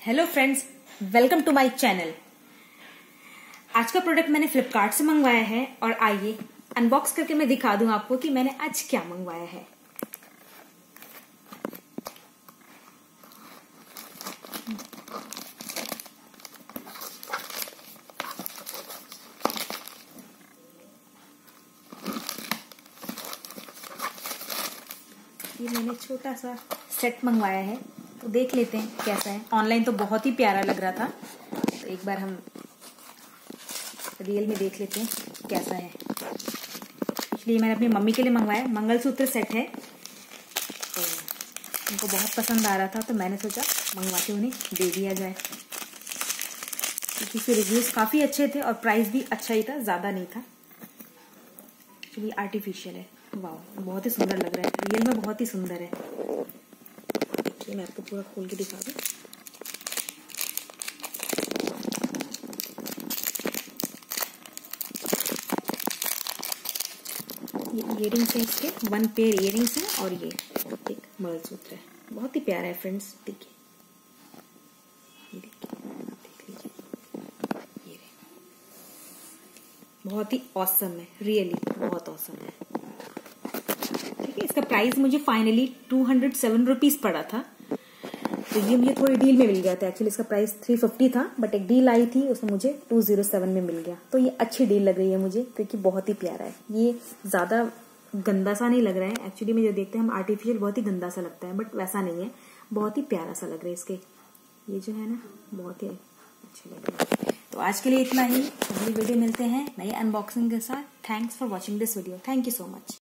Hello friends welcome to my channel आज का product मैंने फ्लिपकार्ट से मंगवाया है और आइए अनबॉक्स करके मैं दिखा दूँ आपको कि मैंने आज क्या मंगवाया है। ये मैंने छोटा सा सेट मंगवाया है। तो देख लेते हैं कैसा है। ऑनलाइन तो बहुत ही प्यारा लग रहा था। तो एक बार हम रियल में देख लेते हैं कैसा है। इसलिए मैंने अपनी मम्मी के लिए मंगवाया। मंगलसूत्र सेट है। तो उनको बहुत पसंद आ रहा था तो मैंने सोचा मंगवा के उन्हें, दे दिया जाए। क्योंकि इसके रिव्यूज़ काफ़ी अच्छे थे और प्राइस भी अच्छा ही था, ज़्यादा नहीं था। आर्टिफिशियल है। वाह बहुत ही सुंदर लग रहा है। रियल में बहुत ही सुंदर है। देखिए मैं आपको पूरा खोल के दिखा दूँ। ये इयरिंग्स है इसके वन पेयर इयरिंग्स है और ये एक मंगलसूत्र है। बहुत ही प्यारा है फ्रेंड्स देखिए। बहुत ही औसम है रियली बहुत औसम है। ठीक है, इसका प्राइस मुझे finally two hundred seven rupees पड़ा था। तो ये मुझे थोड़ी डील में मिल गया था. एक्चुअली इसका प्राइस थ्री फिफ्टी था बट एक डील आई थी, उसमें मुझे टू ज़ीरो सेवन में मिल गया. तो ये अच्छी डील लग रही है मुझे, क्योंकि बहुत ही प्यारा है. ये ज़्यादा गंदा सा नहीं लग रहा है. एक्चुअली में जो देखते हैं, हम आर्टिफिशियल बहुत ही गंदा सा लगता है बट वैसा नहीं है. बहुत ही प्यारा सा लग रहा है इसके. ये जो है ना, बहुत ही अच्छे लग रहे हैं. तो आज के लिए इतना ही. अगली वीडियो मिलते हैं नई अनबॉक्सिंग के साथ. Thanks for watching this video thank you so much